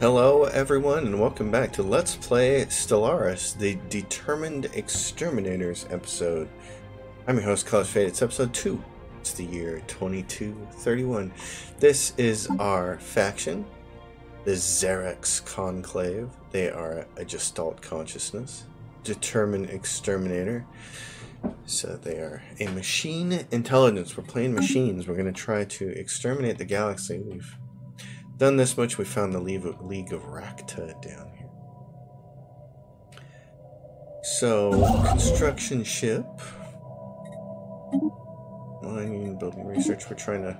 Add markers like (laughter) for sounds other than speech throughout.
Hello, everyone, and welcome back to Let's Play Stellaris, the Determined Exterminators episode. I'm your host, ColorsFade. It's episode 2. It's the year 2231. This is our faction, the Xerex Conclave. They are a Gestalt consciousness, determined exterminator. So they are a machine intelligence. We're playing machines. We're going to try to exterminate the galaxy. We've done this much. We found the League of, League Rakta down here. So, construction ship. Mining, building research. We're trying to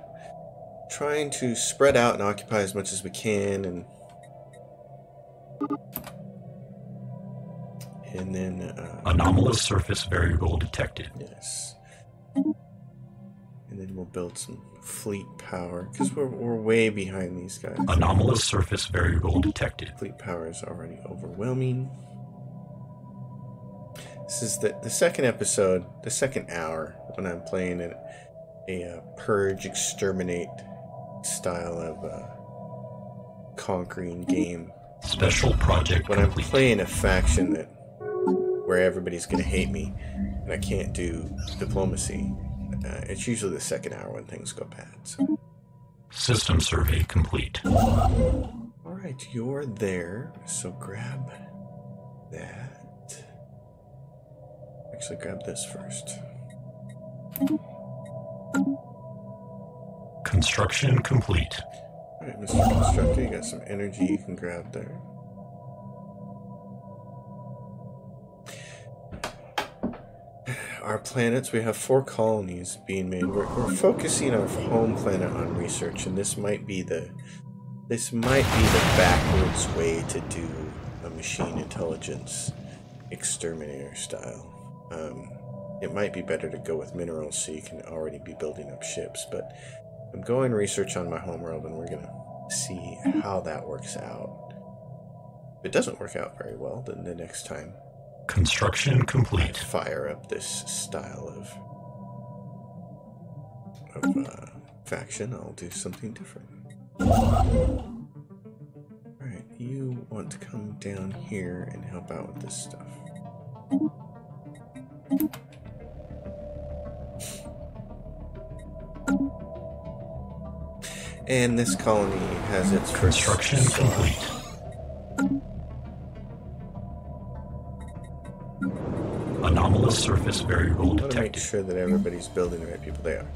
trying to spread out and occupy as much as we can and and then uh, Anomalous surface variable detected. Yes. And then we'll build some fleet power because we're, we're way behind these guys. Anomalous surface variable detected. Fleet power is already overwhelming. This is the, the second episode, the second hour when I'm playing a, a uh, purge, exterminate style of uh, conquering game. Special project When I'm playing a faction that where everybody's gonna hate me and I can't do diplomacy, uh, it's usually the second hour when things go bad. So. System survey complete. All right, you're there. So grab that. Actually, grab this first. Construction complete. All right, Mr. Constructor, you got some energy you can grab there. Our planets, we have four colonies being made. We're, we're focusing our home planet on research, and this might be the this might be the backwards way to do a machine intelligence exterminator style. Um, it might be better to go with minerals so you can already be building up ships, but I'm going research on my homeworld and we're gonna see how that works out. If it doesn't work out very well, then the next time Construction complete. fire up this style of of uh, faction, I'll do something different. Alright, you want to come down here and help out with this stuff. And this colony has its Construction complete. Surface variable to make sure that everybody's building the right people. They are.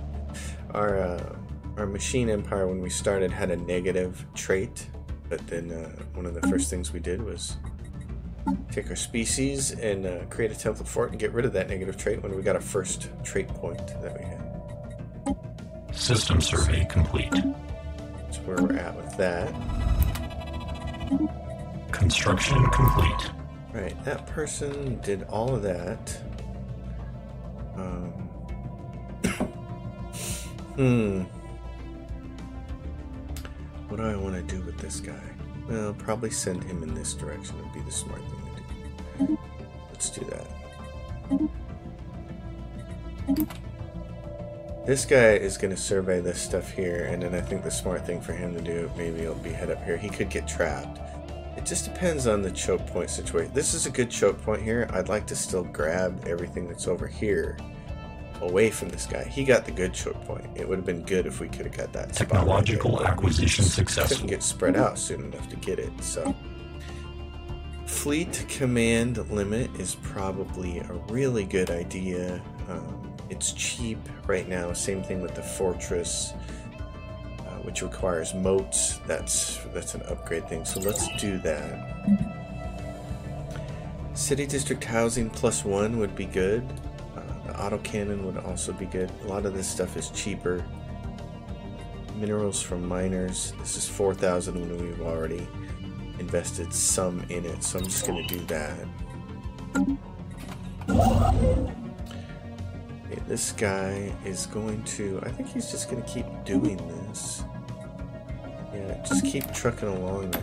Our uh, our machine empire, when we started, had a negative trait, but then uh, one of the first things we did was take our species and uh, create a template for it and get rid of that negative trait when we got our first trait point that we had. System survey complete. That's where we're at with that. Construction complete. Right, that person did all of that. Um, (coughs) hmm. What do I want to do with this guy? Well, probably send him in this direction would be the smart thing to do. Let's do that. This guy is going to survey this stuff here, and then I think the smart thing for him to do, maybe it'll be head up here. He could get trapped. It just depends on the choke point situation. This is a good choke point here. I'd like to still grab everything that's over here away from this guy. He got the good choke point. It would have been good if we could have got that right Technological we acquisition just successful. Couldn't get spread out soon enough to get it. So, fleet command limit is probably a really good idea. Um, it's cheap right now. Same thing with the fortress which requires moats. That's that's an upgrade thing. So let's do that. City district housing plus one would be good. Uh, the autocannon would also be good. A lot of this stuff is cheaper. Minerals from miners. This is four thousand when we've already invested some in it. So I'm just gonna do that. Okay, this guy is going to. I think he's just going to keep doing this. Yeah, just keep trucking along there.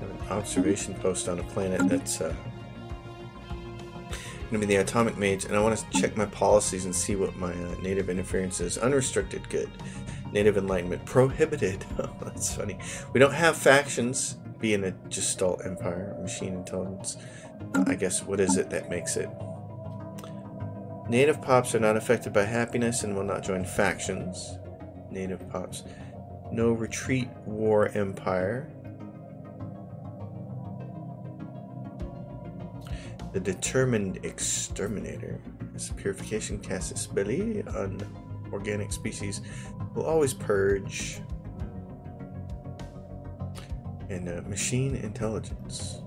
Have an observation post on a planet that's uh, gonna be the Atomic Age, and I want to check my policies and see what my uh, native interference is. Unrestricted, good. Native Enlightenment, prohibited. (laughs) Oh, that's funny. We don't have factions, being a Gestalt Empire, machine intelligence. I guess, what is it that makes it? Native Pops are not affected by happiness and will not join factions. Native Pops. No Retreat War Empire. The Determined Exterminator. This purification casus belli on organic species will always purge. And uh, machine intelligence.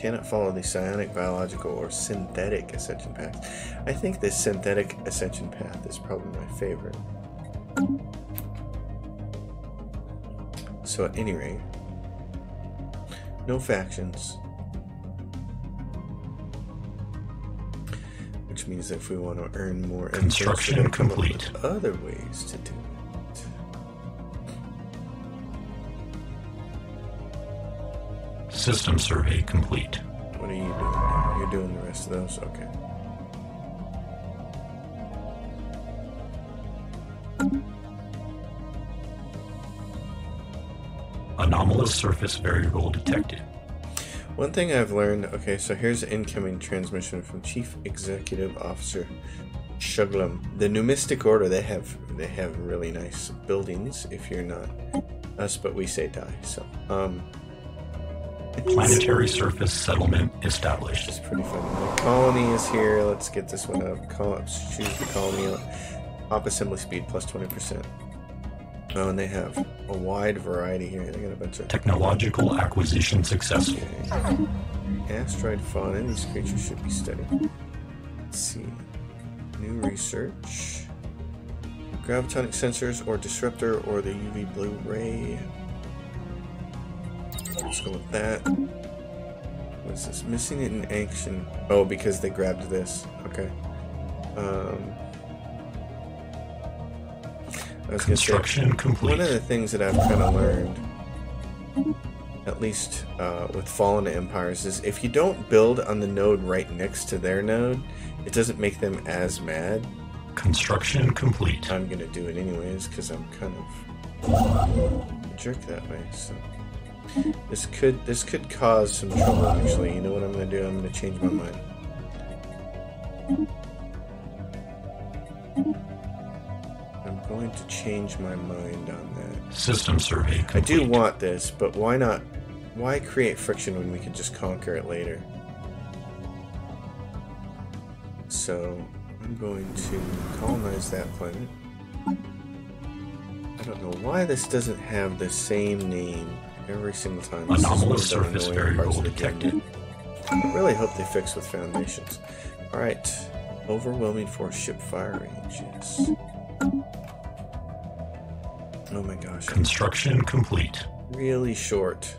Cannot follow the psionic, biological, or synthetic ascension paths. I think the synthetic ascension path is probably my favorite. So, at any rate, no factions. Which means that if we want to earn more Construction gonna come up complete. other ways to do it. System survey complete. What are you doing? now? You're doing the rest of those? Okay. Anomalous surface variable detected. One thing I've learned, okay, so here's incoming transmission from Chief Executive Officer Shuglam. The Numistic Order, they have they have really nice buildings if you're not us, but we say die. So um Planetary surface settlement established. it's pretty funny. The colony is here. Let's get this one up. Call choose the colony up. Op assembly speed plus plus twenty percent. Oh, and they have a wide variety here. They got a bunch of Technological acquisition successful. Okay. Asteroid fauna. These creatures should be studied. Let's see. New research. Gravitonic sensors or disruptor or the UV blue ray. Let's go with that. What's this? Missing it in action. Oh, because they grabbed this. Okay. Um. I was gonna say, Construction one of the things that I've kind of learned, at least uh, with Fallen Empires, is if you don't build on the node right next to their node, it doesn't make them as mad. Construction complete. I'm gonna do it anyways because I'm kind of a jerk that way. So this could this could cause some trouble. Actually, you know what I'm gonna do? I'm gonna change my mind. I'm going to change my mind on that. System survey I do want this, but why not? Why create friction when we can just conquer it later? So, I'm going to colonize that planet. I don't know why this doesn't have the same name every single time. This is one Anomalous surface variable of the game. detected. I really hope they fix with foundations. Alright. Overwhelming force ship fire range, yes. Oh my gosh. Construction complete. really short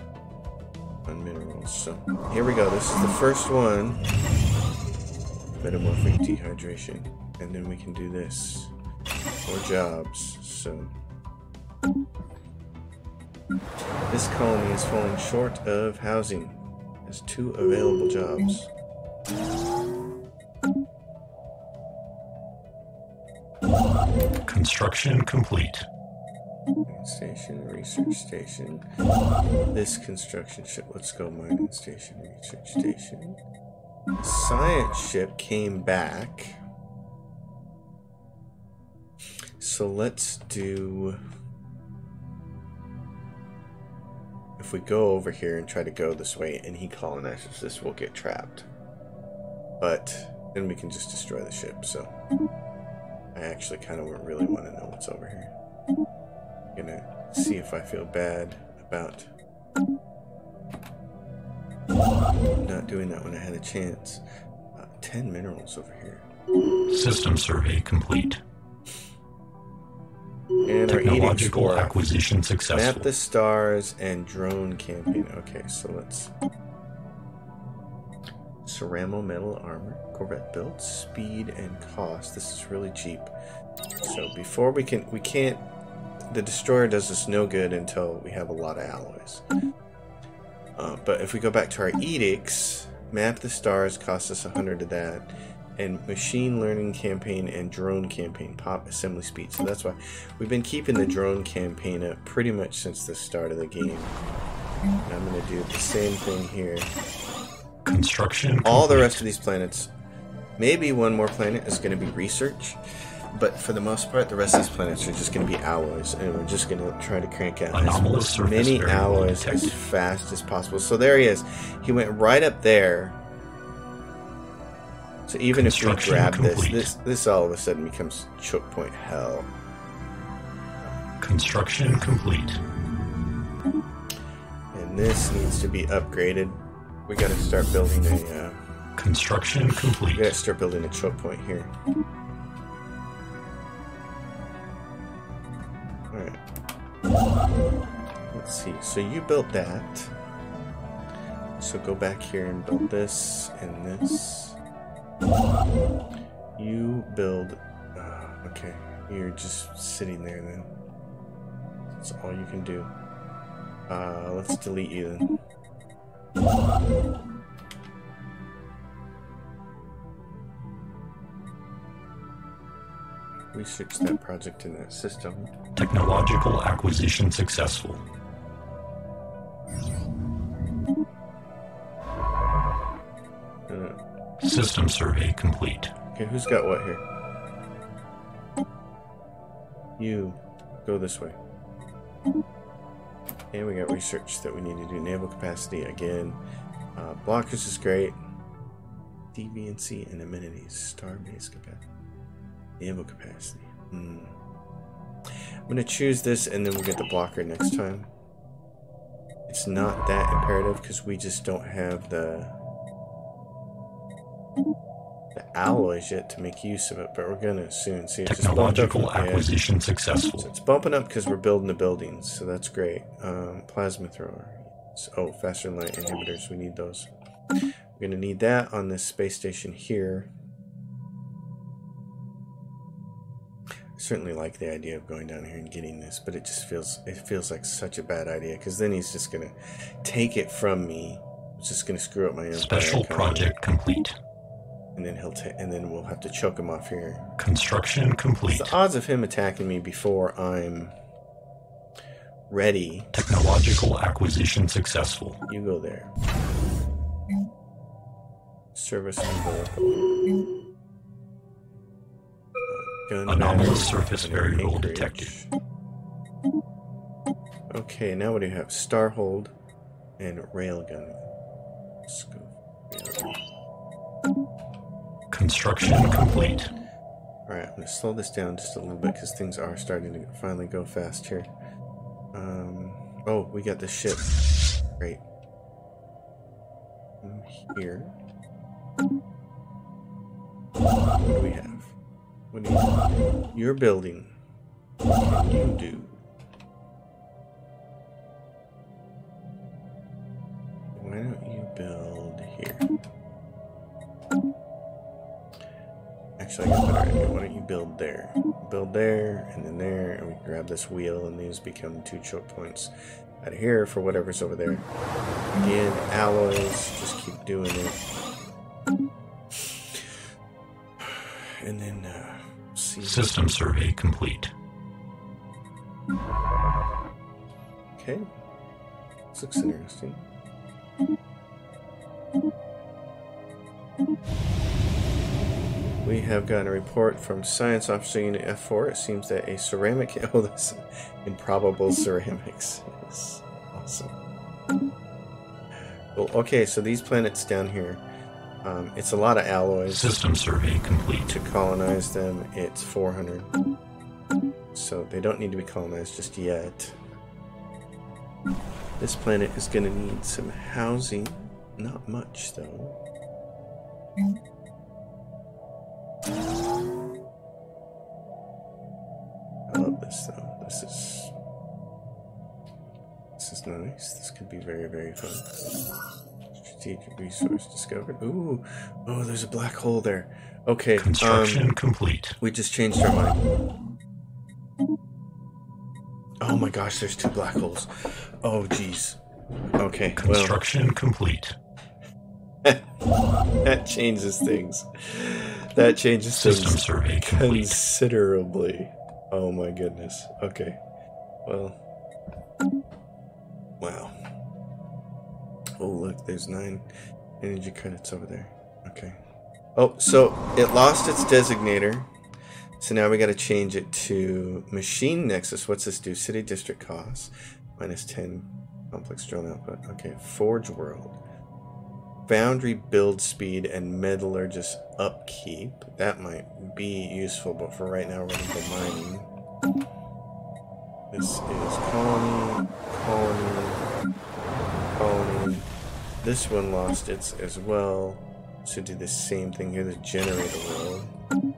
on minerals. So here we go. This is the first one. Metamorphic dehydration. And then we can do this. More jobs. So this colony is falling short of housing. Has two available jobs. Construction complete. Station, research station. This construction ship. Let's go mining station, research station. The science ship came back. So let's do. If we go over here and try to go this way and he colonizes this, we'll get trapped. But then we can just destroy the ship, so. I actually kind of really want to know what's over here gonna see if I feel bad about not doing that when I had a chance. Uh, Ten minerals over here, System survey complete. And our eating score. acquisition Map the stars and drone camping. Okay, so let's. Ceramo metal armor, Corvette build, speed and cost. This is really cheap. So before we can, we can't. The destroyer does us no good until we have a lot of alloys. Uh, but if we go back to our edicts, map the stars costs us 100 of that, and machine learning campaign and drone campaign pop assembly speed. So that's why we've been keeping the drone campaign up pretty much since the start of the game. And I'm going to do the same thing here. Construction All the rest of these planets, maybe one more planet is going to be research, but for the most part, the rest of these planets are just going to be alloys, and we're just going to try to crank out Anomalous as many alloys as fast as possible. So there he is. He went right up there. So even if we grab this, complete. this this all of a sudden becomes choke point hell. Construction complete. And this needs to be upgraded. We got to start building a. Uh, Construction we complete. got to start building a choke point here. All right. Let's see. So you built that. So go back here and build this and this. You build. Uh, okay. You're just sitting there then. That's all you can do. Uh, let's delete you then. Research that project in that system. Technological acquisition successful. System survey complete. okay, who's got what here? You go this way. And we got research that we need to do. Naval capacity again. Uh, blockers is great. Deviancy and amenities. Star base capacity. Naval capacity. Hmm. I'm gonna choose this and then we'll get the blocker next time. It's not that imperative because we just don't have the the alloys yet to make use of it, but we're gonna soon. See, it just bumped up. Technological yeah. acquisition So successful. it's bumping up because we're building the buildings, so that's great. Um, plasma thrower. So, oh, faster than light inhibitors. We need those. We're gonna need that on this space station here. I certainly like the idea of going down here and getting this, but it just feels it feels like such a bad idea because then he's just gonna take it from me. It's just gonna screw up my empire Special project complete. And then he'll ta- and then we'll have to choke him off here. Construction complete. The odds of him attacking me before I'm ready, Technological acquisition successful. you go there. Service umbilical. Gun Anomalous surface variable detected. Okay, now what do you have? Starhold and railgun. Let's go. railgun. Construction complete. Alright, I'm gonna slow this down just a little bit because things are starting to finally go fast here. Um, oh, we got the ship. Great. Um, Here. What do we have? What do you You're building. What you do? Why don't you build here? I got better idea. Why don't you build there? Build there, and then there, and we grab this wheel, and these become two choke points out of here for whatever's over there. Again, alloys, just keep doing it. And then, uh, see. System survey complete. Okay. This looks interesting. We have gotten a report from Science Officer Unit F4. It seems that a ceramic. Oh, that's improbable ceramics. Yes. Awesome. Well, okay, so these planets down here, um, it's a lot of alloys. System survey complete. To colonize them, it's 400. So they don't need to be colonized just yet. This planet is going to need some housing. Not much, though. I love this, though. This is. This is nice. This could be very, very fun. Strategic resource discovered. Ooh. Oh, there's a black hole there. Okay. Um, Construction complete. we just changed our mind. Oh my gosh, there's two black holes. Oh jeez. Okay, well, Construction complete. (laughs) that changes things. That changes System survey complete. considerably. Oh my goodness. Okay. Well. Wow. Oh, look, there's nine energy credits over there. Okay. Oh, so it lost its designator. So now we got to change it to machine nexus. What's this do? City district cost minus 10 complex drone output. Okay. Forge world. Foundry build speed and metallurgist upkeep. That might be useful, but for right now we're going to go mining. This is colony, colony, colony. This one lost its as well. So do the same thing here, the generator world.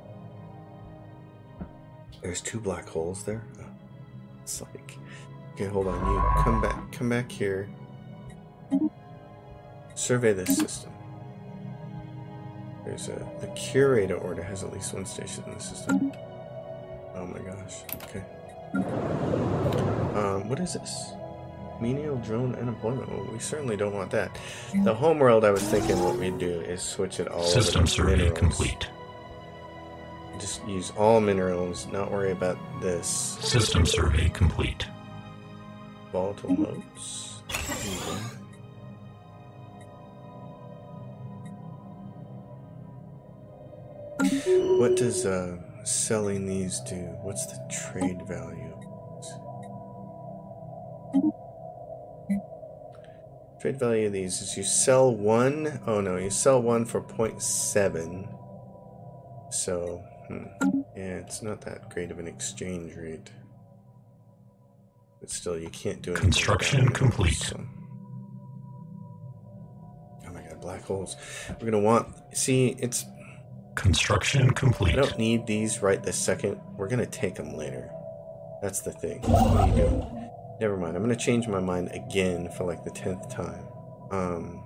There's two black holes there. Oh, it's like, okay, hold on. You come back, come back here. Survey this system. There's a the curator order has at least one station in the system. Oh my gosh. Okay. Um, what is this? Menial drone unemployment. Well, we certainly don't want that. The homeworld, I was thinking what we'd do is switch it all System survey minerals. complete. Just use all minerals, not worry about this. System survey complete. Volatile motes. What does uh, selling these do? What's the trade value? Trade value of these is you sell one oh no, you sell one for 0.7. So, hmm, yeah, it's not that great of an exchange rate. But still, you can't do anything. Construction complete. so. Oh my god, black holes. We're gonna want. See, it's. Construction complete. I don't need these right this second. We're gonna take them later. That's the thing. What are you doing? Never mind. I'm gonna change my mind again for like the tenth time. Um.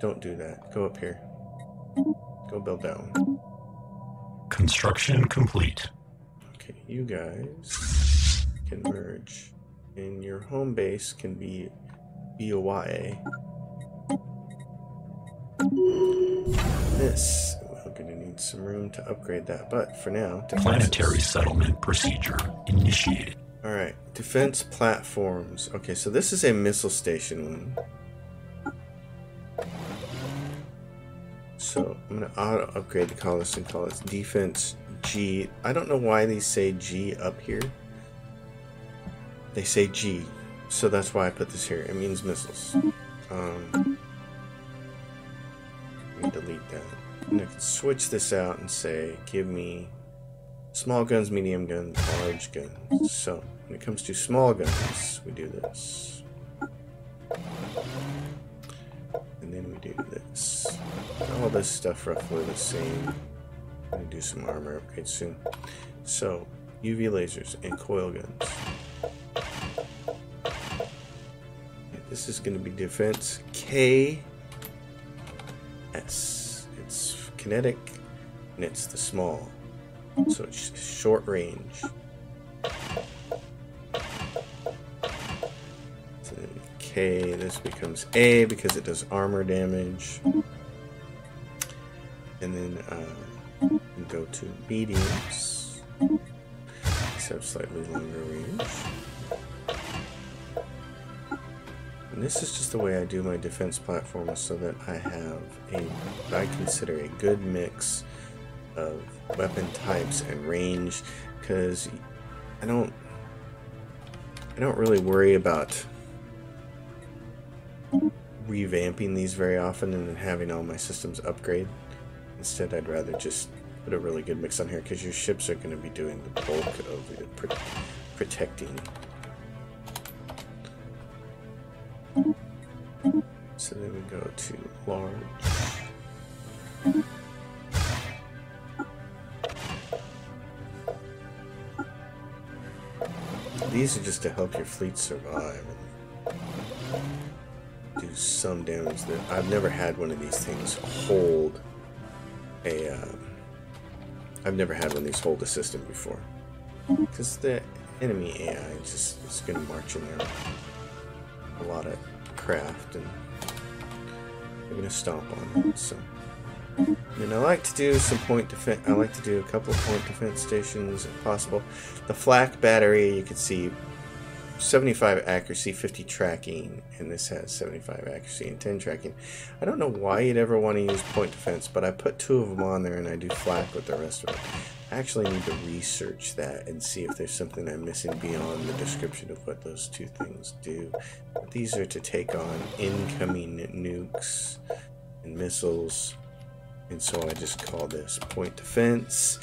Don't do that. Go up here. Go build down. Construction complete. Okay, you guys can merge. And your home base can be BOYA. This, we're gonna need some room to upgrade that, but for now, defenses. Planetary settlement procedure initiated. Alright, defense platforms. Okay, so this is a missile station one. So I'm gonna auto upgrade the call this and call it defense G. I don't know why these say G up here. They say G, so that's why I put this here. It means missiles. Um, me delete that. I can switch this out and say, give me small guns, medium guns, large guns. So when it comes to small guns, we do this. And then we do this. All this stuff roughly the same. I'm gonna do some armor upgrades soon. So, UV lasers and coil guns. This is gonna be defense K S. It's kinetic and it's the small. So it's short range. Then K, this becomes A because it does armor damage. And then uh, go to mediums. Except slightly longer range. And this is just the way I do my defense platforms so that I have a, I consider a good mix of weapon types and range because I don't I don't really worry about revamping these very often and then having all my systems upgrade. Instead, I'd rather just put a really good mix on here because your ships are going to be doing the bulk of the pr- protecting. So then we go to large. These are just to help your fleet survive and do some damage. That I've never had one of these things hold a. Um, I've never had one of these hold a system before, because the enemy AI just is going to march in there. A lot of craft and going to stomp on. So, and I like to do some point defense. I like to do a couple point defense stations if possible. The flak battery, you can see 75 accuracy, 50 tracking, and this has 75 accuracy and 10 tracking. I don't know why you'd ever want to use point defense, but I put two of them on there and I do flak with the rest of it. Actually need to research that and see if there's something I'm missing beyond the description of what those two things do. These are to take on incoming nukes and missiles, and so I just call this point defense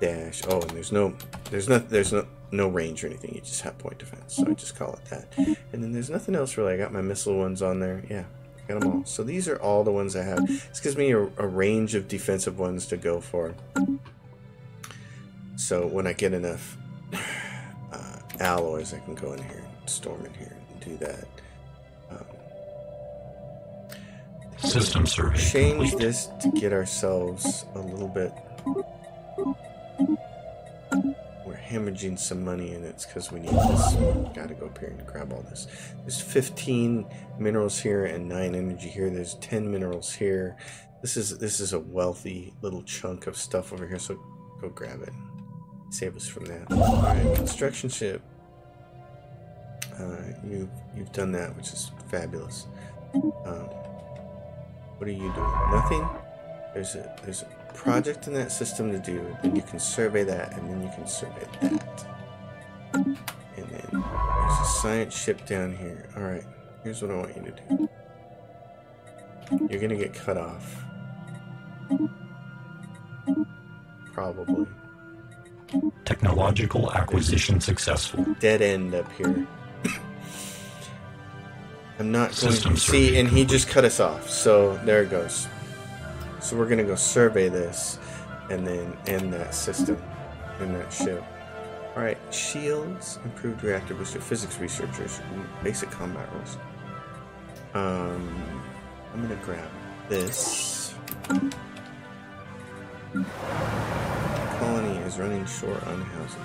dash. Oh, and there's no, there's no, there's no no range or anything. You just have point defense. So I just call it that. And then there's nothing else really. I got my missile ones on there. Yeah, got them all. So these are all the ones I have. This gives me a, a range of defensive ones to go for. So when I get enough (sighs) uh, alloys, I can go in here and storm in here and do that. Um, System survey change complete. this to get ourselves a little bit we're hemorrhaging some money and it's because we need this. Gotta go up here and grab all this. There's 15 minerals here and 9 energy here. There's 10 minerals here. This is this is a wealthy little chunk of stuff over here so go grab it save us from that all right construction ship uh, you you've done that which is fabulous um, what are you doing nothing there's a there's a project in that system to do, then you can survey that, and then you can survey that. And then there's a science ship down here. Alright, here's what I want you to do. You're gonna get cut off. Probably. Technological acquisition successful. Dead end up here. (coughs) I'm not going to see, and he just cut us off. So there it goes. So we're gonna go survey this, and then end that system in that ship. All right, shields, improved reactor booster, physics researchers, basic combat rules. Um, I'm gonna grab this. Colony is running short on housing.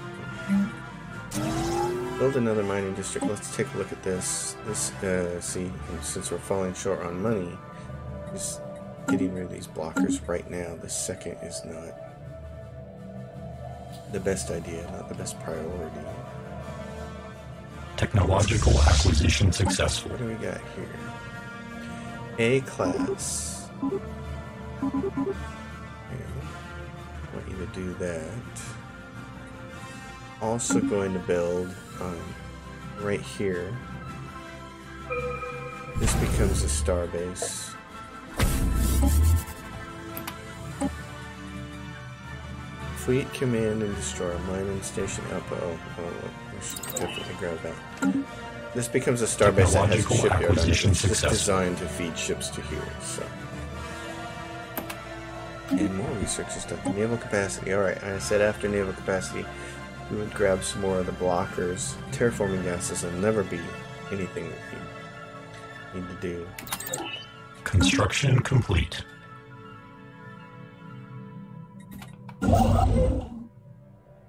Build another mining district. Let's take a look at this. This, uh, see, since we're falling short on money, just getting rid of these blockers right now. The second is not the best idea, not the best priority. Technological acquisition successful. What do we got here? A class. You to do that. Also going to build um, right here. This becomes a star base. Fleet command and destroy mining station output. Oh, oh, we should definitely grab that. This becomes a star base that has a shipyard on it. It's just designed to feed ships to here, so. And more research is done. Naval capacity. Alright, I said after naval capacity, we would grab some more of the blockers. Terraforming gases will never be anything that we need to do. Construction complete.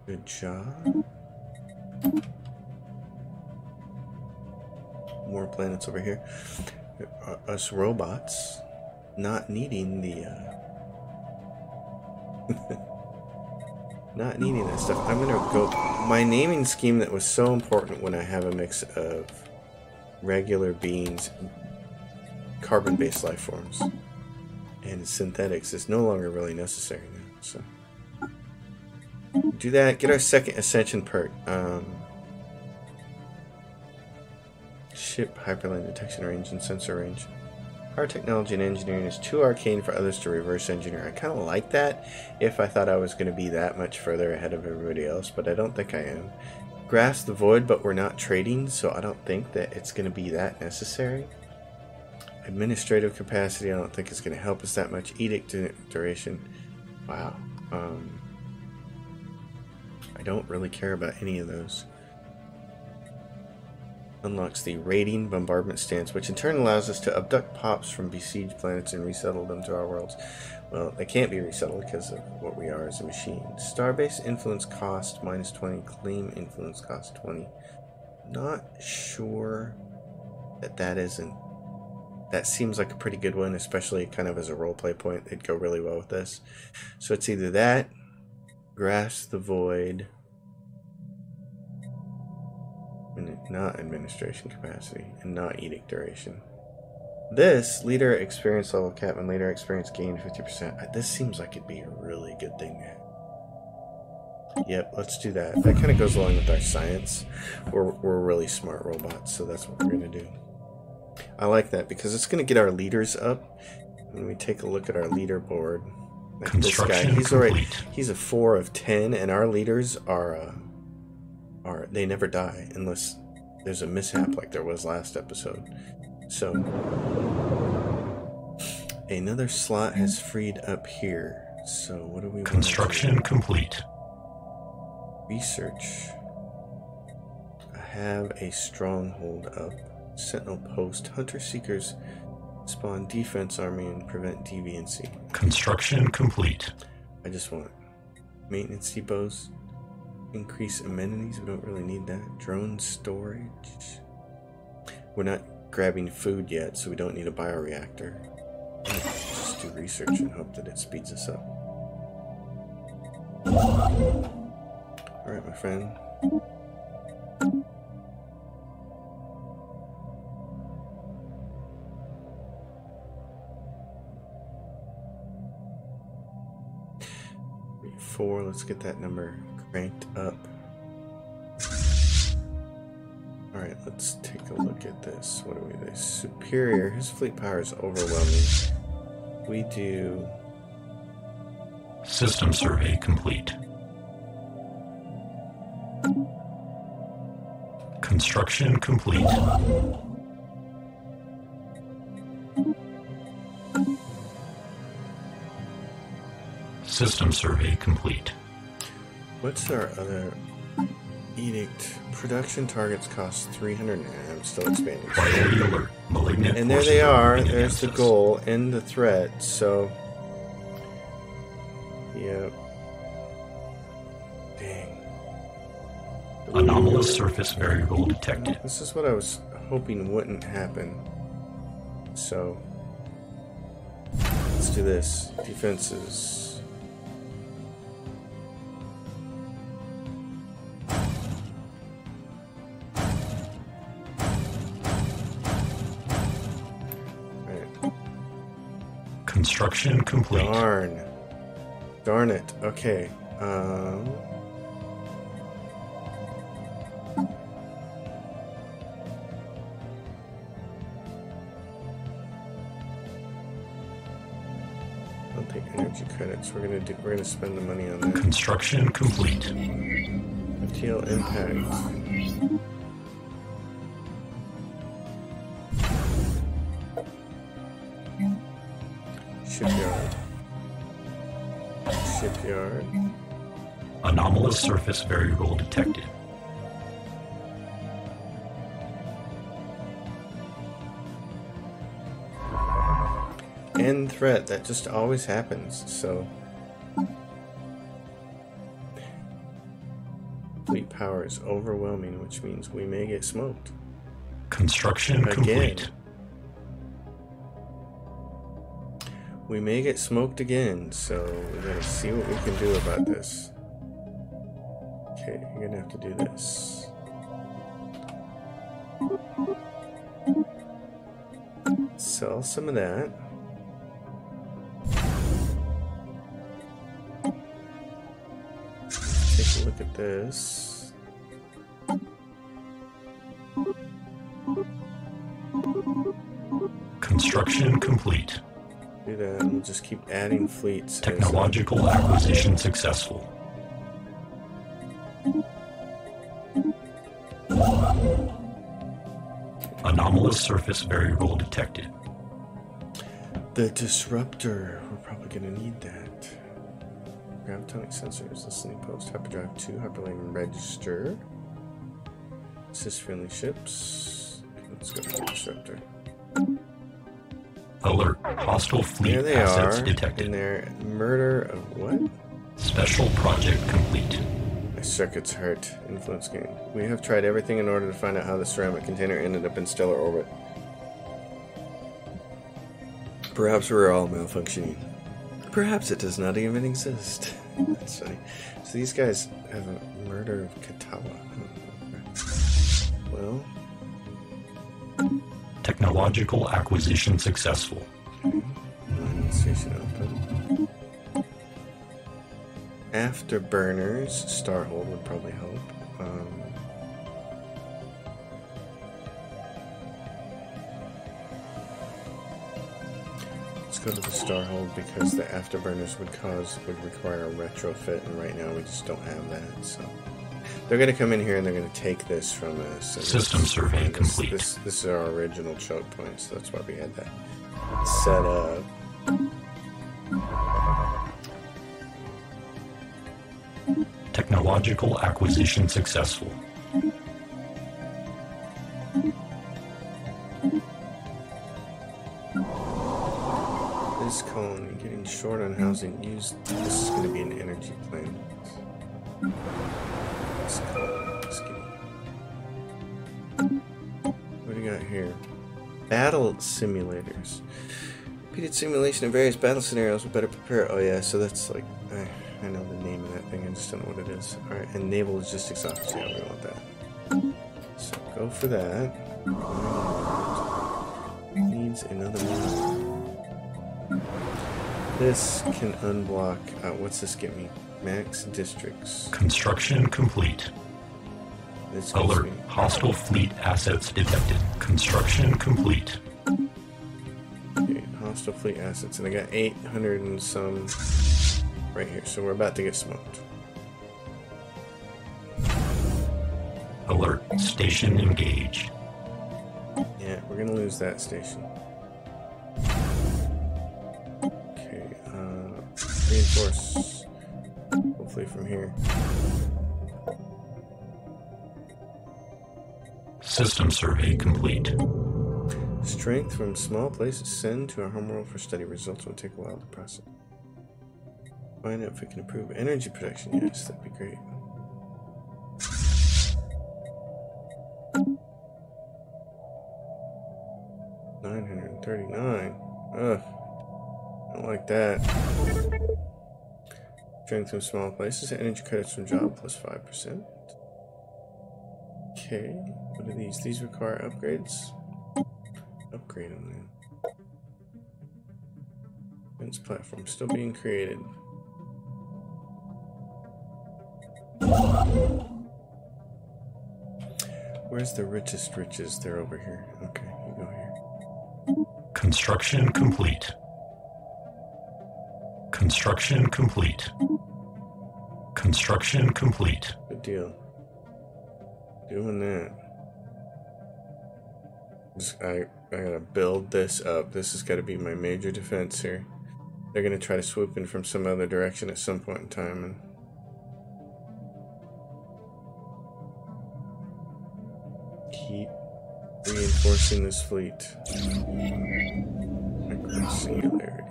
Good job. More planets over here. Uh, us robots not needing the uh, (laughs) not needing that stuff. I'm gonna go my naming scheme that was so important when I have a mix of regular beings, carbon-based life forms, and synthetics is no longer really necessary now. So do that. Get our second ascension perk. Um, ship hyperlane detection range and sensor range. Our technology and engineering is too arcane for others to reverse engineer. I kind of like that if I thought I was going to be that much further ahead of everybody else, but I don't think I am. Grasp the void, but we're not trading, so I don't think that it's going to be that necessary. Administrative capacity, I don't think is going to help us that much. Edict duration, wow. Um, I don't really care about any of those. Unlocks the raiding bombardment stance, which in turn allows us to abduct pops from besieged planets and resettle them to our worlds. Well, they can't be resettled because of what we are as a machine. Starbase influence cost minus 20, claim influence cost 20. Not sure that that isn't. That seems like a pretty good one, especially kind of as a roleplay point. It'd go really well with this. So it's either that, grasp the void, not administration capacity, and not edict duration. This leader experience level cap and leader experience gain 50%. This seems like it'd be a really good thing. Yep, let's do that. That kind of goes along with our science. We're, we're really smart robots, so that's what we're going to do. I like that because it's going to get our leaders up. When we take a look at our leaderboard, like this guy, he's already he's a four of ten, and our leaders are uh, are they never die unless there's a mishap like there was last episode. So another slot has freed up here. So what do we Construction complete. Research. I have a stronghold up. Sentinel post. Hunter seekers spawn defense army and prevent deviancy. Construction complete. I just want maintenance depots. Increase amenities. We don't really need that. Drone storage. We're not grabbing food yet, so we don't need a bioreactor. Just do research and hope that it speeds us up. Alright, my friend. Four, let's get that number cranked up. Alright, let's take a look at this. What do we do? Superior. His fleet power is overwhelming. We do. System survey complete. Construction complete. System survey complete. What's our other edict? Production targets cost 300. I'm still expanding. Priority alert. Malignant and there they are. There's the goal and the threat. So, yep. Dang. Anomalous surface variable detected. This is what I was hoping wouldn't happen. So, let's do this. Defenses. Construction complete. Darn. Darn it. Okay. Um... I'll take energy credits. We're gonna do. We're gonna spend the money on that. Construction complete. FTL impact. Surface variable detected. End threat. That just always happens, so. Fleet power is overwhelming, which means we may get smoked. Construction Again. complete. We may get smoked again, so we gotta see what we can do about this. Okay, you're gonna have to do this. Sell some of that. Take a look at this. Construction complete do that. We'll just keep adding fleets. Uh, Technological acquisition successful. Surface variable detected. The disruptor. We're probably going to need that. Gravitonic sensors, listening post, hyperdrive 2, hyperlane register. Assist friendly ships. Let's go for the disruptor. Alert. Hostile fleet There they assets are. detected. In their murder of what? Special project complete. My circuits hurt. Influence gain. We have tried everything in order to find out how the ceramic container ended up in stellar orbit. Perhaps we're all malfunctioning. Perhaps it does not even exist. (laughs) That's funny. So these guys have a murder of Katawa. Well, Technological acquisition successful. Hmm. mining Afterburners, Starhold would probably help. Um, let's go to the Starhold because the Afterburners would cause would require a retrofit, and right now we just don't have that. So they're going to come in here and they're going to take this from us. and System this- survey this, complete. This, this is our original choke point, so that's why we had that set up. Technological acquisition successful. This colony getting short on housing. Use this is going to be an energy plant. This What do we got here? Battle simulators. Repeated simulation of various battle scenarios will better prepare. Oh yeah, so that's like I, I know just don't know what it is. All right, and naval logistics office. Yeah, we want that. So go for that. Needs another one. This can unblock. Uh, what's this get me? Max districts. Construction complete. This Alert. me. Hostile fleet assets detected. Construction complete. Okay, hostile fleet assets, and I got 800 and some right here. So we're about to get smoked. Station engaged. Yeah, we're gonna lose that station. Okay, uh, reinforce. Hopefully from here. System survey complete. Strength from small places send to our homeworld for study. Results will take a while to process. Find out if we can improve energy production. Yes, that'd be great. Nine hundred and thirty-nine. Ugh, I don't like that. Strength from small places. Energy credits from job plus plus five percent. Okay, what are these? These require upgrades. Upgrade them then. Defense platform still being created. Where's the richest riches? They're over here. Okay, you go here. Construction complete. Construction complete. Construction complete. Good deal. Doing that. I I gotta build this up. This has got to be my major defense here. They're gonna try to swoop in from some other direction at some point in time, and reinforcing this fleet. Micro singularity.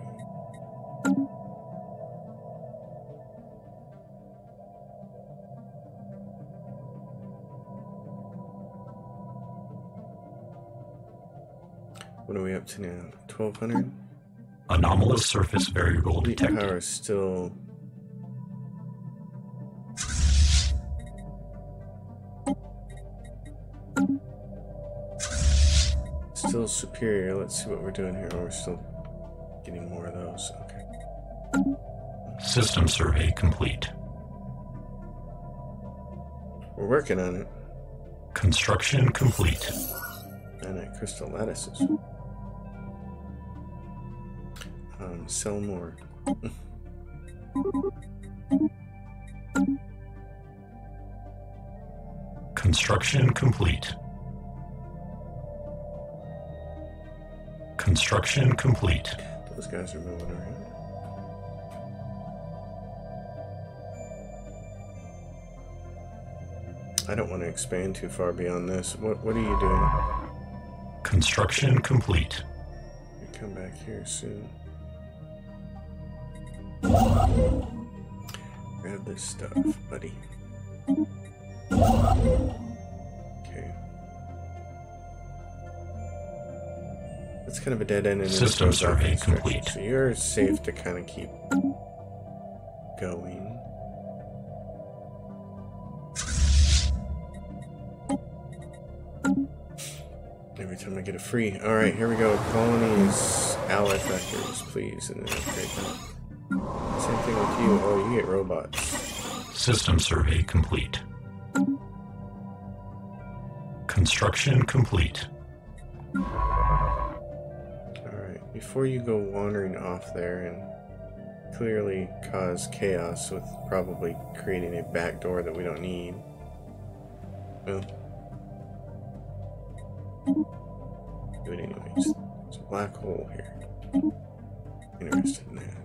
What are we up to now? Twelve hundred. Anomalous surface variable detected. power is still. Still superior. Let's see what we're doing here. Oh, we're still getting more of those. Okay. System survey complete. We're working on it. Construction complete. Nanite crystal lattices. Um, sell more. Construction complete. Construction complete. Those guys are moving around. I don't want to expand too far beyond this. What What are you doing? Construction complete. You come back here soon. Grab this stuff, buddy. Kind of a dead end in System this survey construction, complete. So you're safe to kind of keep going. Every time I get a free. Alright, here we go. Colonies, ally factors, please, and then upgrade that. Same thing with you. Oh, you get robots. System survey complete. Construction complete. Before you go wandering off there and clearly cause chaos with probably creating a back door that we don't need. Well, do it anyways. There's a black hole here. Interested in that.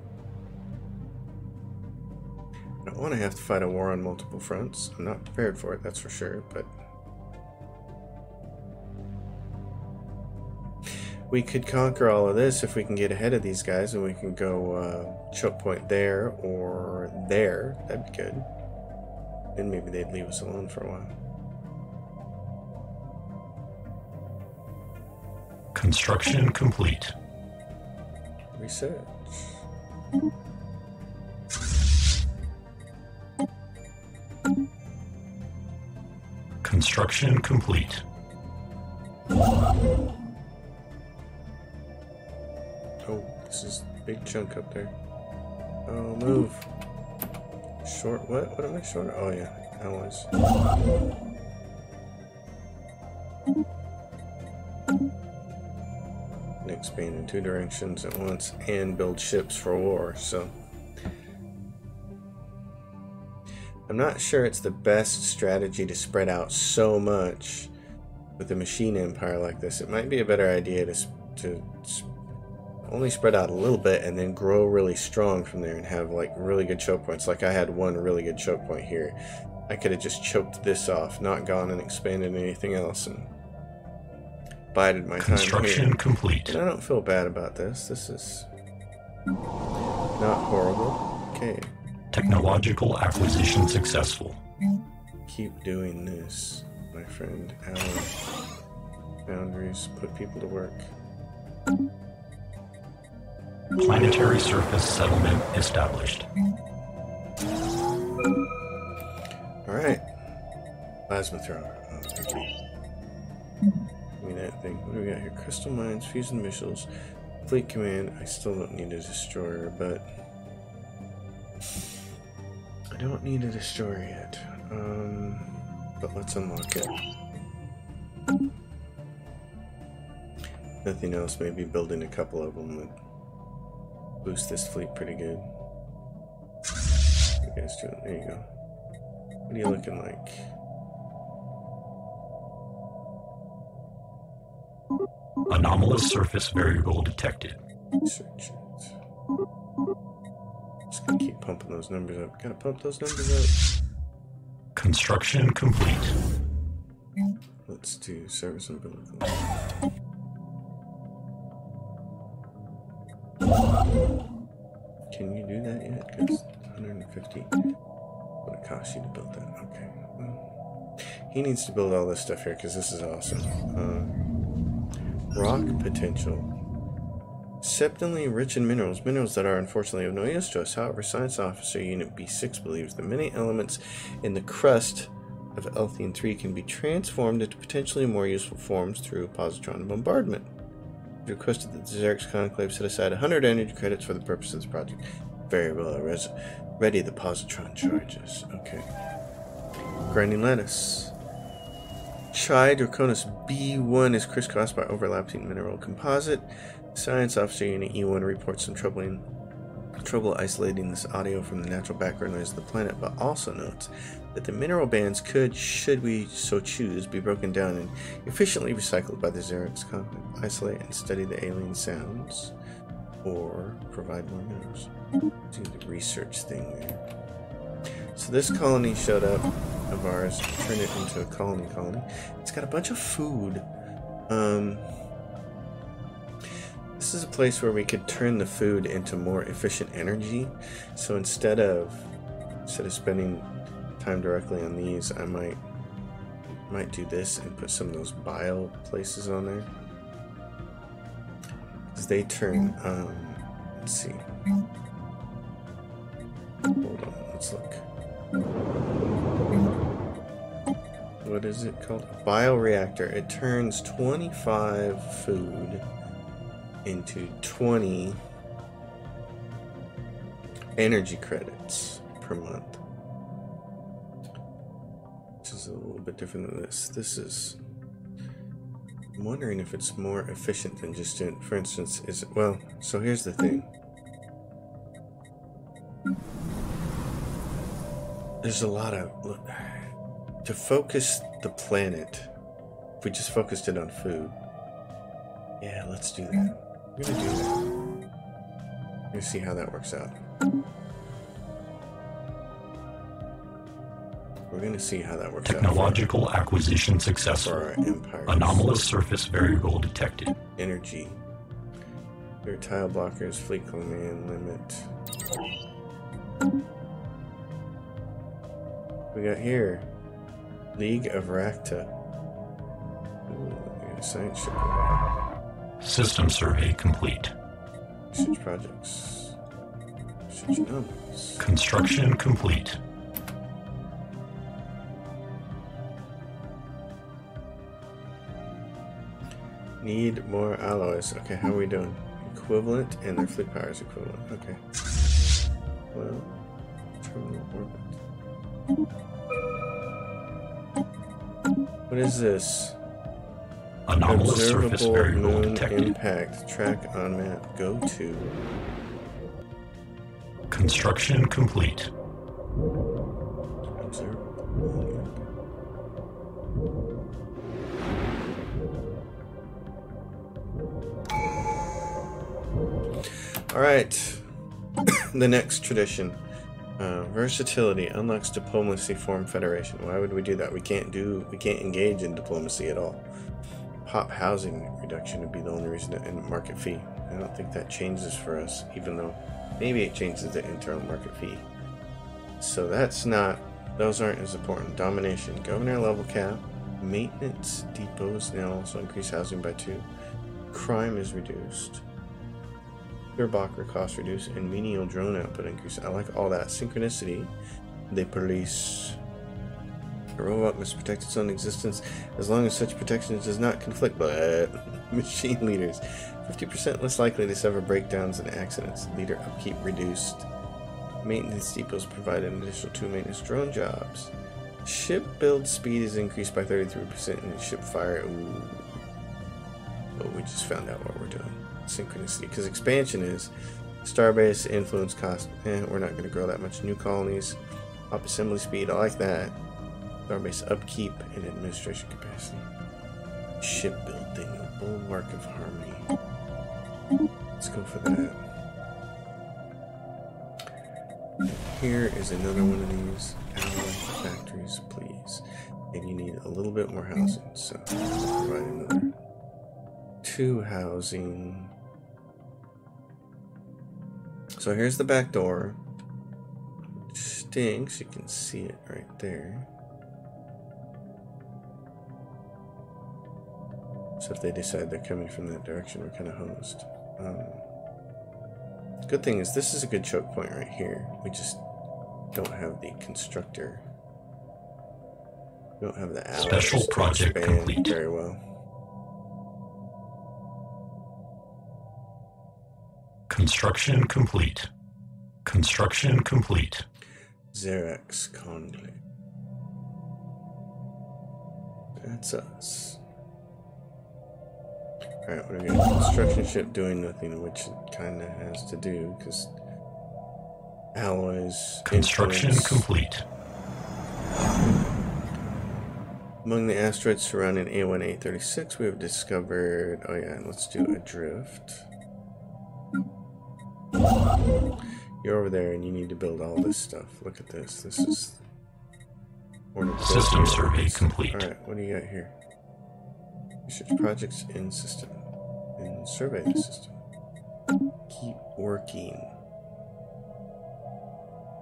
I don't want to have to fight a war on multiple fronts. I'm not prepared for it, that's for sure, but we could conquer all of this if we can get ahead of these guys and we can go uh, choke point there or there. That'd be good. Then maybe they'd leave us alone for a while. Construction complete. Research. Construction complete. This is a big chunk up there. Oh, move. Short what? What am I short? Oh yeah, alloys. And expand in two directions at once and build ships for war, so. I'm not sure it's the best strategy to spread out so much with a machine empire like this. It might be a better idea to, to only spread out a little bit and then grow really strong from there and have like really good choke points. Like I had one really good choke point here. I could have just choked this off, not gone and expanded anything else, and bided my time Construction complete. And I don't feel bad about this. This is not horrible. Okay, Technological acquisition successful. keep doing this, my friend. Ally. Boundaries, put people to work. Planetary surface settlement established. Alright. Plasma thrower. Oh, okay. Give me that thing. What do we got here? Crystal mines, fusion missiles, fleet command. I still don't need a destroyer, but I don't need a destroyer yet. Um, but let's unlock it. Nothing else. Maybe building a couple of them would boost this fleet pretty good. You guys doing? There you go. What are you looking like? Anomalous surface variable detected. Search it. Just gonna keep pumping those numbers up. Gotta pump those numbers up. Construction complete. Let's do service umbilical. Because 150 would it costs you to build that? Okay. He needs to build all this stuff here because this is awesome. Uh, rock potential. Exceptionally rich in minerals, minerals that are unfortunately of no use to us. However, Science Officer Unit B6 believes the many elements in the crust of Elthine 3 can be transformed into potentially more useful forms through positron bombardment. It requested that the Xerix Conclave set aside 100 energy credits for the purpose of this project. Very well, res- ready the positron charges. Okay. Grinding lattice. Tridraconus B1 is crisscrossed by overlapping mineral composite. Science Officer Unit E1 reports some troubling trouble isolating this audio from the natural background noise of the planet, but also notes that the mineral bands could, should we so choose, be broken down and efficiently recycled by the Conclave. Isolate and study the alien sounds, or provide more minerals. Do the research thing there. So this colony showed up of ours, turned it into a colony colony. It's got a bunch of food. Um, this is a place where we could turn the food into more efficient energy. So instead of instead of spending time directly on these, I might might do this and put some of those bio places on there. Because they turn um let's see. Hold on, let's look. What is it called? A bioreactor. It turns 25 food into 20 energy credits per month. Which is a little bit different than this. This is. I'm wondering if it's more efficient than just doing. For instance, is it. Well, so here's the thing. There's a lot of. Look, to focus the planet, if we just focused it on food. Yeah, let's do that. We're gonna do that. We're gonna see how that works out. We're gonna see how that works Technological acquisition out successful. our empire. Anomalous surface variable detected. energy. Your tile blockers, fleet command limit. We got here League of Rakta. Ooh, we got a science ship. System survey complete. Projects. Genomics. Construction complete. Need more alloys. Okay, how are we doing? Equivalent, and their fleet power is equivalent. Okay. Well, terminal orbit. What is this? Anomalous surface Observable variable moon detected. impact. Track on map. Go to. Construction complete. All right. (coughs) the next tradition. Uh, versatility unlocks diplomacy form federation. Why would we do that? We can't do. We can't engage in diplomacy at all. Pop housing reduction would be the only reason. And market fee. I don't think that changes for us, even though maybe it changes the internal market fee. So that's not. Those aren't as important. Domination, governor level cap, maintenance depots now also increase housing by two. Crime is reduced. Bacher cost reduced and menial drone output increase. I like all that. Synchronicity. The police. A robot must protect its own existence as long as such protection does not conflict. But (laughs) machine leaders. 50% less likely to suffer breakdowns and accidents. Leader upkeep reduced. Maintenance depots provide an additional two maintenance drone jobs. Ship build speed is increased by 33% and ship fire. Ooh. Oh, we just found out what we're doing. Synchronicity. Because expansion is starbase, influence cost. Eh, we're not going to grow that much. New colonies, up assembly speed. I like that. Starbase upkeep and administration capacity. Shipbuilding, a bulwark of harmony. Let's go for that. Here is another one of these alloy factories, please. And you need a little bit more housing, so provide another two housing. So here's the back door. Which stinks. You can see it right there. So if they decide they're coming from that direction, we're kind of hosed. Um, good thing is this is a good choke point right here. We just don't have the constructor. We don't have the Special project complete. very well. Construction complete. Construction complete. Xerox Conclave. That's us. Alright, what do we got? Construction ship doing nothing, which it kinda has to do, because alloys. Construction influence. complete. Among the asteroids surrounding A1836, we have discovered. Oh, yeah, let's do Adrift. You're over there and you need to build all this stuff. Look at this. This is. System survey complete. Alright, what do you got here? Research projects in system. In survey the system. Keep working.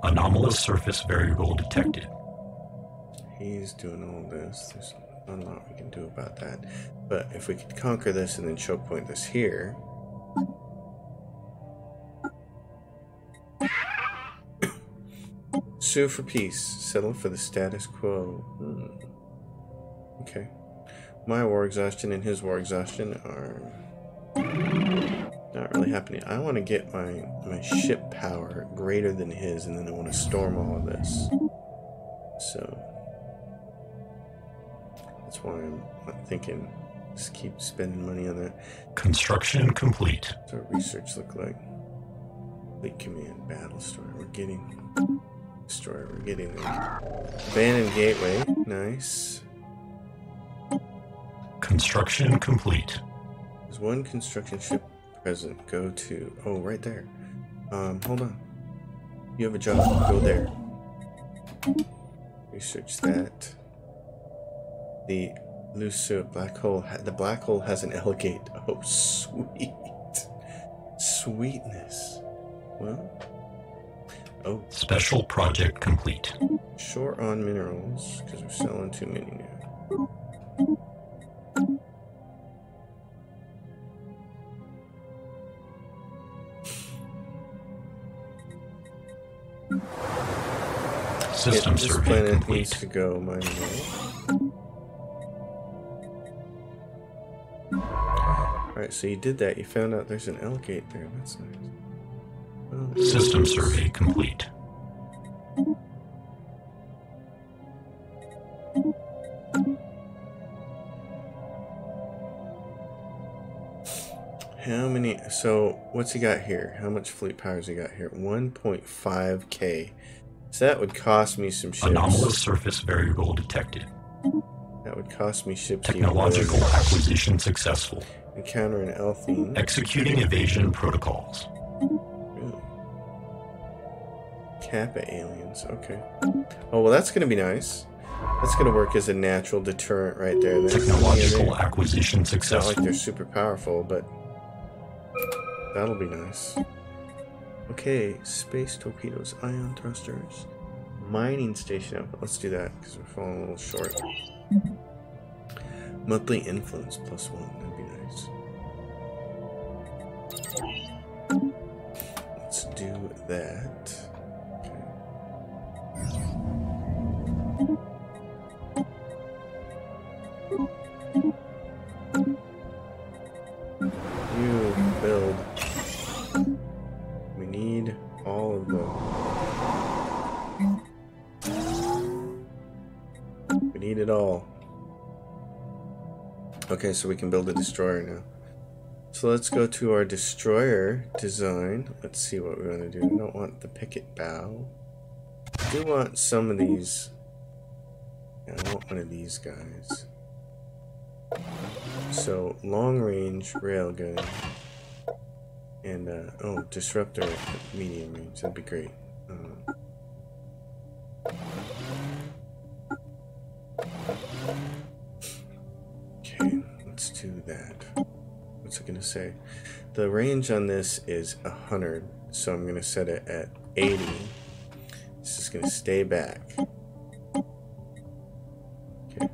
Anomalous surface variable detected. He's doing all this. There's not a lot we can do about that. But if we could conquer this and then choke point this here. Sue for peace. Settle for the status quo. Hmm. Okay. My war exhaustion and his war exhaustion are not really happening. I want to get my my ship power greater than his, and then I want to storm all of this. So that's why I'm thinking just keep spending money on that. Construction complete. What's our research look like? Fleet command, battle destroyer. We're getting destroyer. We're getting there. Abandoned gateway. Nice. Construction complete. There's one construction ship present. Go to. Oh, right there. Um, hold on. You have a job. Go there. Research that. The Lucio black hole. Ha- the black hole has an L gate. Oh, (laughs) sweet. Sweetness. Well. Oh, Special project complete. short on minerals because we're selling too many now. System Yeah, survey planet complete. needs to go mining now. Alright, so you did that. You found out there's an L-Gate there. That's nice. System survey complete. How many? So, what's he got here? How much fleet power powers he got here? 1.5k. So that would cost me some ships. Anomalous surface variable detected. That would cost me ships. Technological acquisition successful. Encounter an Elthine. Executing evasion protocols. Kappa aliens. Okay. Oh well, that's gonna be nice. That's gonna work as a natural deterrent right there. There's Technological yeah, acquisition It's not like they're super powerful, but that'll be nice. Okay, space torpedoes, ion thrusters, mining station output. Let's do that because we're falling a little short. Monthly influence plus one. That'd be nice. Let's do that. You build. We need all of them. We need it all. Okay, so we can build a destroyer now. So let's go to our destroyer design. Let's see what we want to do. I don't want the picket bow. I do want some of these. I want one of these guys. So, long range railgun. And, uh, oh, disruptor medium range. That'd be great. Um, okay, let's do that. What's it gonna say? The range on this is 100, so I'm gonna set it at 80 just going to stay back. Okay.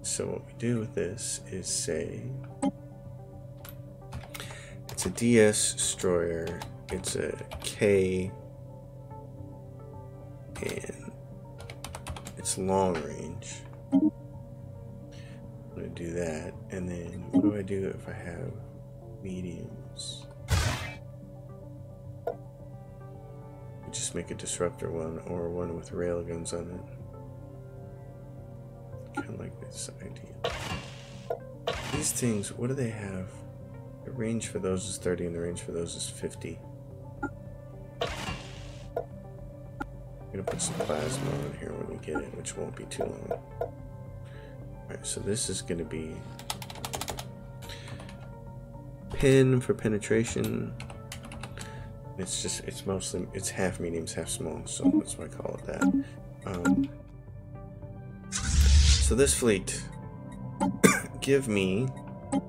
So what we do with this is say it's a DS destroyer, it's a K, and it's long range. I'm going to do that. And then what do I do if I have medium? Just make a disruptor one or one with railguns on it. Kind of like this idea. These things, what do they have? The range for those is 30 and the range for those is 50. I'm gonna put some plasma on here when we get it, which won't be too long. Alright, so this is gonna be pin for penetration. It's just it's mostly it's half mediums, half small, so that's why I call it that. Um, so this fleet, (coughs) give me a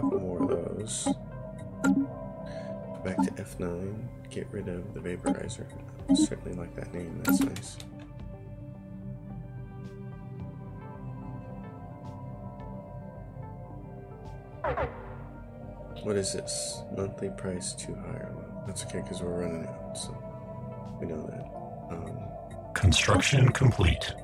couple more of those. Back to F9. Get rid of the vaporizer. I certainly like that name. That's nice. What is this? Monthly price too high. That's okay because we're running out, so we know that. Um, Construction complete.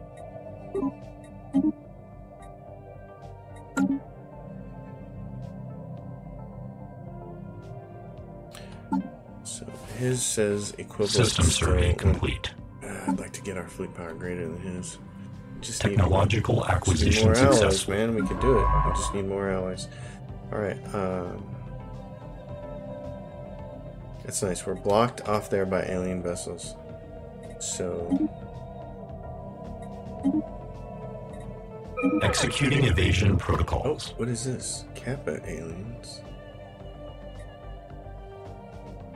so his says equivalent. System survey complete. Uh, I'd like to get our fleet power greater than his. Just need Technological acquisition more alloys, man. We can do it. We just need more alloys. All right. Um, that's nice. We're blocked off there by alien vessels. So Executing evasion Oh, protocols. what is this? Kappa aliens.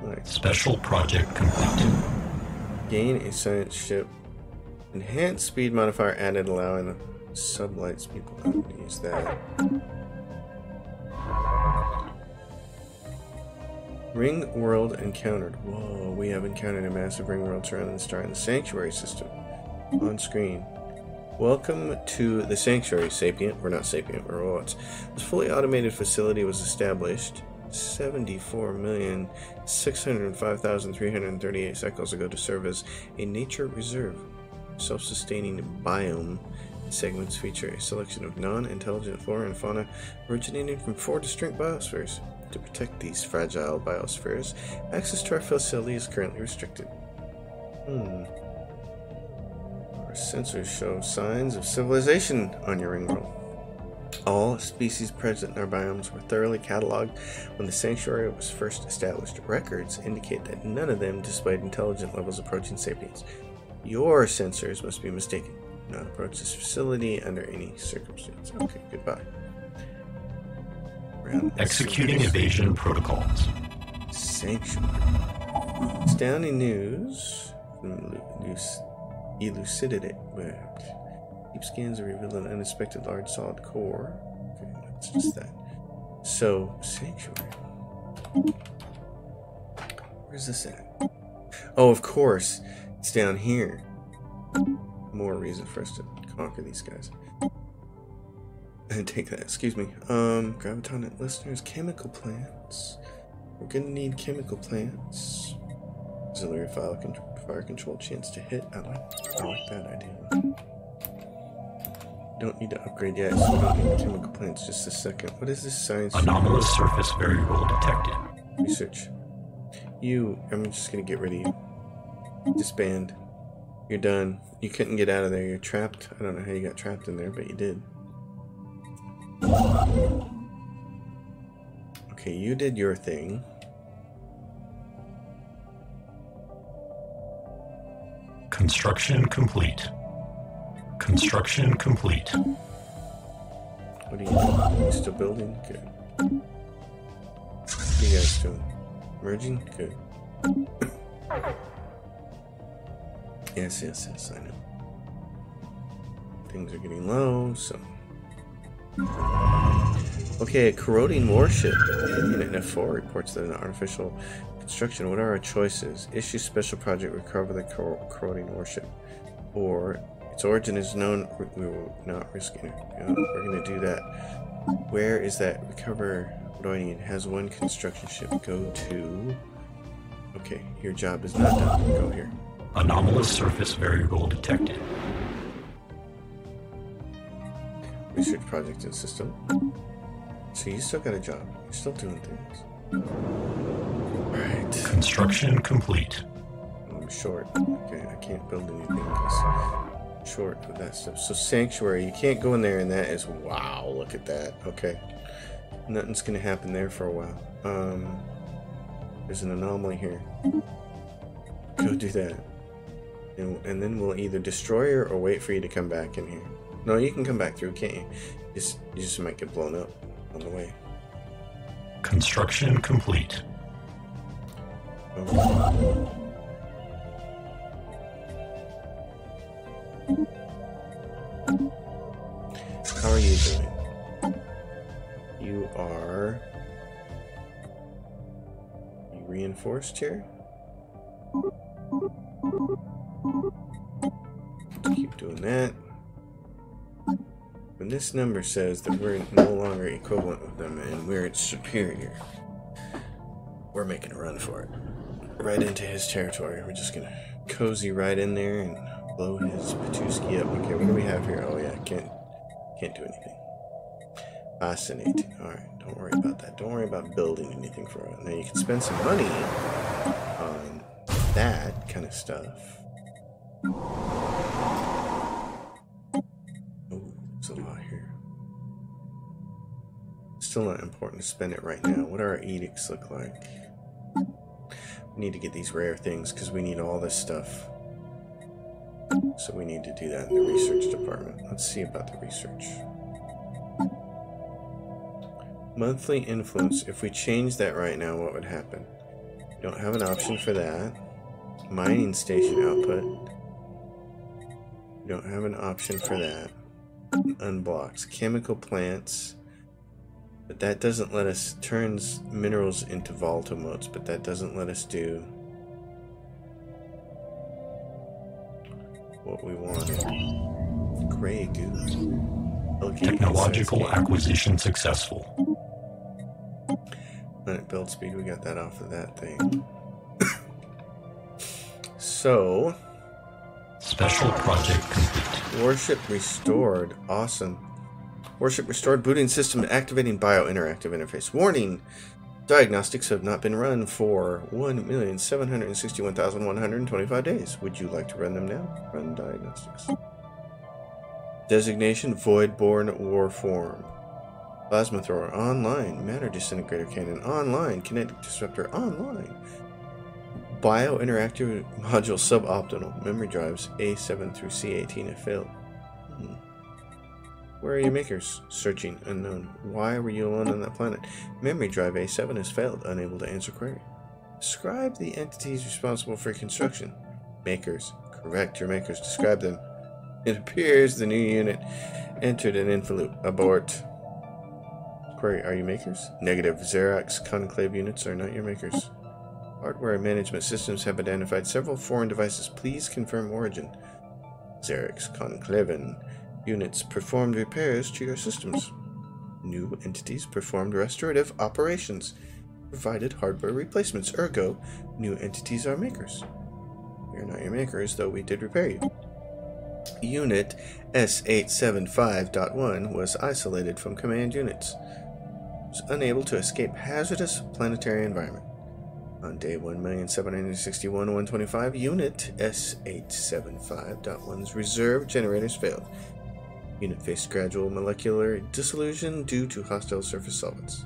Nice. Special project complete. Gain a science ship. Enhanced speed modifier added, allowing the sublight speed. I'm gonna use that. Ring world encountered. Whoa, we have encountered a massive ring world surrounding the star in the sanctuary system. On screen. Welcome to the Sanctuary, Sapient. We're not Sapient, we're robots. This fully automated facility was established 74,605,338 cycles ago to serve as a nature reserve. Self sustaining biome segments feature a selection of non intelligent flora and fauna originating from four distinct biospheres. To protect these fragile biospheres, access to our facility is currently restricted. Hmm. Our sensors show signs of civilization on your ring. All species present in our biomes were thoroughly cataloged when the sanctuary was first established. Records indicate that none of them displayed intelligent levels approaching sapiens. Your sensors must be mistaken. Not approach this facility under any circumstance. Okay, goodbye. Round Executing evasion protocols. Sanctuary. Astounding news from Elus- Elucidate. Deep scans reveal an unexpected large solid core. Okay, that's just that. So, Sanctuary. Where's this at? Oh, of course. It's down here. More reason for us to conquer these guys. And (laughs) take that, excuse me. Um, Gravitonic listeners, chemical plants. We're gonna need chemical plants. Auxiliary fire, con- fire control chance to hit. I like, I like that idea. Don't need to upgrade yet, so we don't need chemical plants. Just a second. What is this science Anomalous surface variable detected. research? You, I'm just gonna get rid of you. Disband. You're done. You couldn't get out of there. You're trapped. I don't know how you got trapped in there, but you did. Okay, you did your thing. Construction complete. Construction complete. What are you doing? You still building? Good. What are you guys doing? Merging? Good. Yes, yes, yes, I know. Things are getting low, so. Okay, a corroding warship. Unit F4 reports that an artificial construction. What are our choices? Issue special project, recover the cor- corroding warship. Or its origin is known. We will not risk it. No, we're going to do that. Where is that? Recover. What do I need? Has one construction ship. Go to. Okay, your job is not done. Go here. Anomalous surface variable detected. Research project and system. So you still got a job. You're still doing things. Alright. Construction complete. I'm short. Okay, I can't build anything short of that stuff. So sanctuary, you can't go in there, and that is wow. Look at that. Okay, nothing's gonna happen there for a while. Um, there's an anomaly here. Go do that, and, and then we'll either destroy her or wait for you to come back in here. No, you can come back through, can't you? Just you just might get blown up on the way. Construction complete. How are you doing? You are you reinforced here? Keep doing that. When this number says that we're no longer equivalent with them and we're superior, we're making a run for it. Right into his territory. We're just gonna cozy right in there and blow his Patuski up. Okay, what do we have here? Oh yeah, can't can't do anything. Fascinating. Alright, don't worry about that. Don't worry about building anything for it. Now you can spend some money on that kind of stuff. Oh, a lot here. Still not important to spend it right now. What do our edicts look like? We need to get these rare things because we need all this stuff. So we need to do that in the research department. Let's see about the research. Monthly influence. If we change that right now, what would happen? We don't have an option for that. Mining station output. Don't have an option for that. Unblocks. Chemical plants. But that doesn't let us turns minerals into volatile motes, but that doesn't let us do what we wanted. Gray goo. Algae Technological acquisition successful. Planet build speed, we got that off of that thing. (coughs) so, Special project complete. Warship restored. Awesome. Warship restored. Booting system activating bio interactive interface. Warning. Diagnostics have not been run for 1,761,125 days. Would you like to run them now? Run diagnostics. Designation Voidborn Warform. Plasma Thrower online. Matter Disintegrator Cannon online. Kinetic Disruptor online. Bio Interactive Module Suboptimal. Memory drives A7 through C18 have failed. Hmm. Where are your makers? Searching. Unknown. Why were you alone on that planet? Memory drive A7 has failed. Unable to answer query. Describe the entities responsible for construction. Makers. Correct your makers. Describe them. It appears the new unit entered an infloop. Abort. Query. Are you makers? Negative. Xerox Conclave units are not your makers. Hardware management systems have identified several foreign devices. Please confirm origin. Xerox Conclaven units performed repairs to your systems. New entities performed restorative operations, provided hardware replacements. Ergo, new entities are makers. You're not your makers, though we did repair you. Unit S875.1 was isolated from command units. Was unable to escape hazardous planetary environment. On day 1,761,125, Unit S875.1's reserve generators failed. Unit faced gradual molecular dissolution due to hostile surface solvents.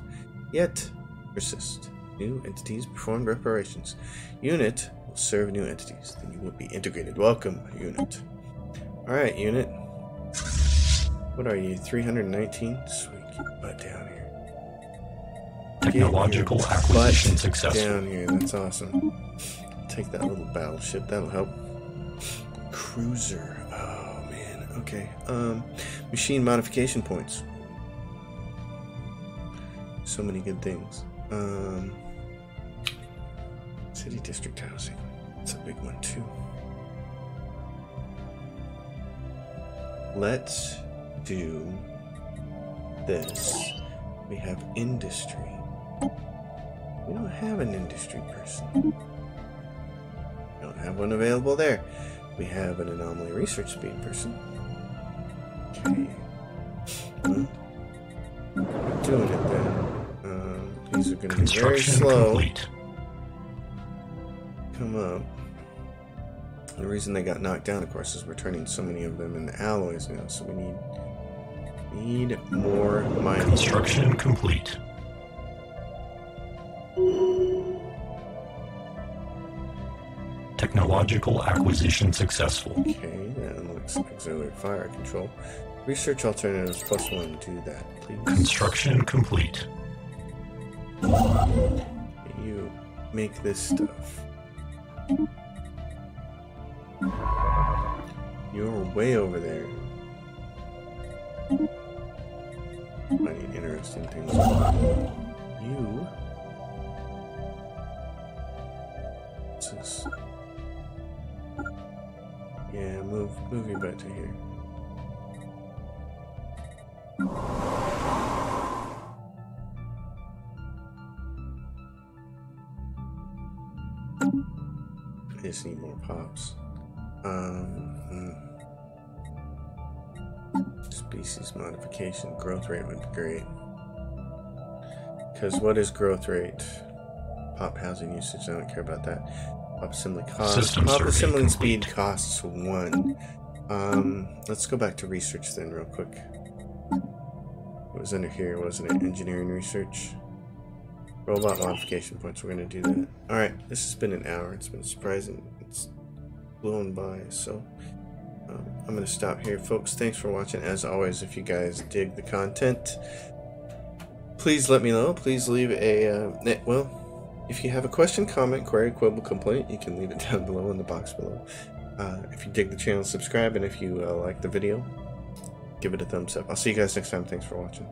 Yet, persist. New entities performed reparations. Unit will serve new entities. Then you will be integrated. Welcome, Unit. Alright, Unit. What are you, 319? Sweet, butt down here. Technological your acquisition successful. Down here, that's awesome. Take that little battleship, that'll help. Cruiser. Oh man. Okay. Um machine modification points. So many good things. Um City district housing. It's a big one too. Let's do this. We have industry. We don't have an industry person. We don't have one available there. We have an anomaly research speed person. Okay. Well, we're doing it then. Um, these are going to be very Construction slow. complete. Come up. The reason they got knocked down, of course, is we're turning so many of them into alloys now. So we need need more mining. Construction complete. Technological acquisition successful. Okay, that unlocks auxiliary fire control. Research alternatives plus one. Do that, please. Construction complete. You make this stuff. You're way over there. Finding interesting things. You. What's this? Move, back to here. I just need more pops. Um, hmm. species modification growth rate would be great. Because what is growth rate? Pop housing usage. I don't care about that. Assembly cost. System Pop survey assembling speed costs one. Um, let's go back to research then, real quick. It was under here, wasn't it? Engineering research. Robot modification points. We're gonna do that. All right. This has been an hour. It's been surprising. It's blown by. So um, I'm gonna stop here, folks. Thanks for watching. As always, if you guys dig the content, please let me know. Please leave a uh, well. If you have a question, comment, query, quibble, complaint, you can leave it (laughs) down below in the box below. Uh, if you dig the channel, subscribe, and if you uh, like the video, give it a thumbs up. I'll see you guys next time. Thanks for watching.